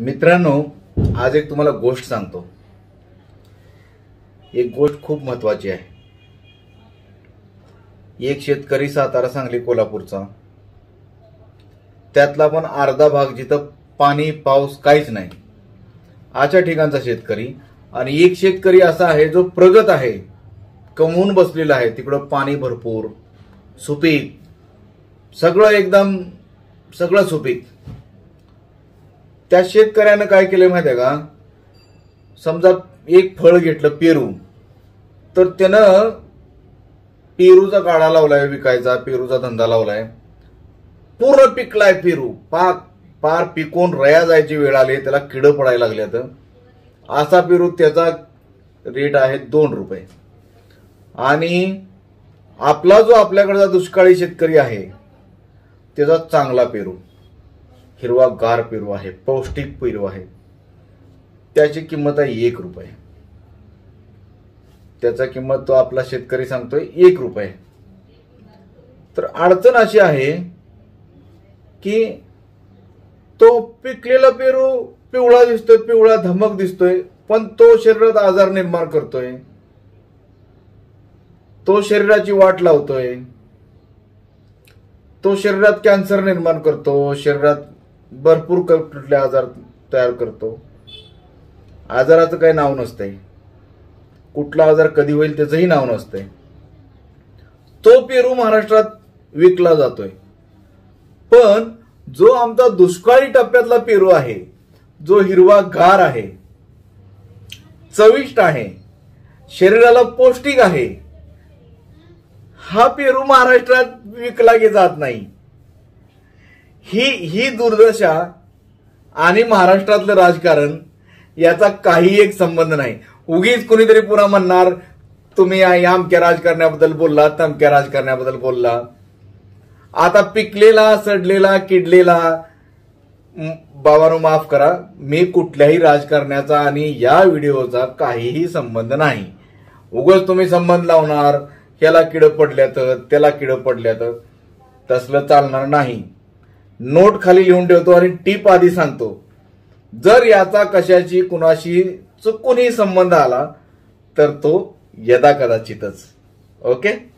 मित्रांनो आज एक तुम्हाला गोष्ट सांगतो. एक गोष्ट खूप महत्वाची आहे. एक शेतकरी सातारा सांगली कोल्हापूरचा. त्यातला पण अर्धा भाग जिथं पाणी पाऊस काहीच नाही. अशा ठिकाणचा शेतकरी आणि एक शेतकरी असा आहे जो प्रगत आहे. कमवून बसलेला आहे. तिकडं पाणी भरपूर सुपीक सगळं एकदम सगळं सुपीक. त्या शेतकऱ्यानं काय केलं माहितीये का? समजा एक फळ घेतलं पेरू. तर त्यानं पेरूचा गाडा लावलाय विकायचा पेरूचा धंदा लावलाय. पूर्ण पिकलाय पेरू. पाक पार पिकून रया जायची वेळ आली त्याला किड पडायला लागल्यात असा पेरू त्याचा रेट आहे दोन रुपये. आणि आपला जो आपल्याकडचा दुष्काळी शेतकरी आहे त्याचा चांगला पेरू. हिरवा गार पेरू आहे पौष्टिक पेरू आहे. त्याची किंमत आहे एक रुपये. त्याचा किंमत तो आपला शेतकरी सांगतोय एक रुपये. तर अडचण अशी आहे की तो पिकलेला पेरू पिवळा दिसतोय पिवळा धमक दिसतोय पण तो शरीरात आजार निर्माण करतोय. तो शरीराची वाट लावतोय. तो शरीरात कॅन्सर निर्माण करतो शरीरात भरपूर कुठले आजार तयार करतो. आजाराचं काही नाव नसतंय. कुठला आजार कधी होईल त्याचंही नाव नसतंय. तो पेरू महाराष्ट्रात विकला जातोय. पण जो आमचा दुष्काळी टप्प्यातला पेरू आहे जो हिरवा गार आहे चविष्ट आहे शरीराला पौष्टिक आहे हा पेरू महाराष्ट्रात विकला गे जात नाही. ही ही दुर्दशा आणि महाराष्ट्रातलं राजकारण याचा काही एक संबंध नाही. उगीच कुणीतरी पुन्हा म्हणणार तुम्ही या अमक्या राजकारण्याबद्दल बोलला तमक्या राजकारण्याबद्दल बोलला. आता पिकलेला सडलेला किडलेला बाबानो माफ करा मी कुठल्याही राजकारण्याचा आणि या व्हिडिओचा काहीही संबंध नाही. उगच तुम्ही संबंध लावणार ह्याला किड पडल्यात त्याला किड पडल्यात तसलं चालणार नाही. नोट खाली लिहून ठेवतो आणि टीप आधी सांगतो. जर याचा कशाची कुणाशी चुकूनही संबंध आला तर तो यदा कदाचितच ओके?